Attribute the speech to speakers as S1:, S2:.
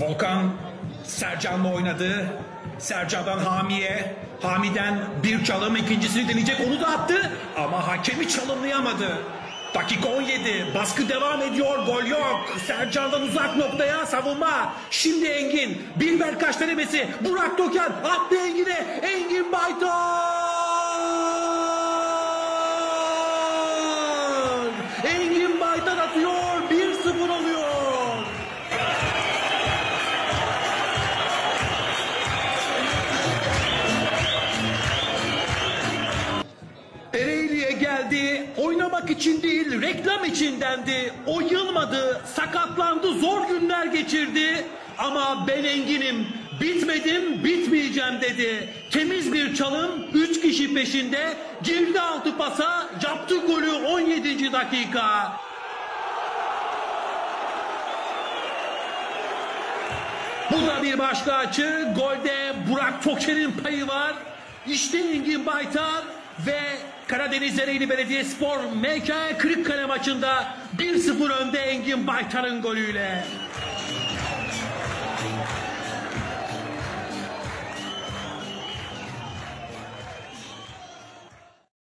S1: Volkan Sercan'la oynadı. Sercan'dan Hami'ye. Hami'den bir çalım ikincisini deneyecek onu da attı. Ama hakemi çalımlayamadı. Dakika 17. Baskı devam ediyor. Gol yok. Sercan'dan uzak noktaya savunma. Şimdi Engin. Bilber kaç denemesi. Burak Token attı Engin'e. Engin Baytar. Engin Baytar atıyor. Ereğli'ye geldi. Oynamak için değil, reklam için dendi. O yılmadı, sakatlandı, zor günler geçirdi. Ama ben Engin'im, bitmedim, bitmeyeceğim dedi. Temiz bir çalım, 3 kişi peşinde. Girdi altı pasa, yaptı golü 17. dakika. Bu da bir başka açı. Golde Burak Toker'in payı var. İşte Engin Baytar ve Karadeniz Ereğli Belediyespor MK Kırıkkale maçında 1-0 önde Engin Baytar'ın golüyle.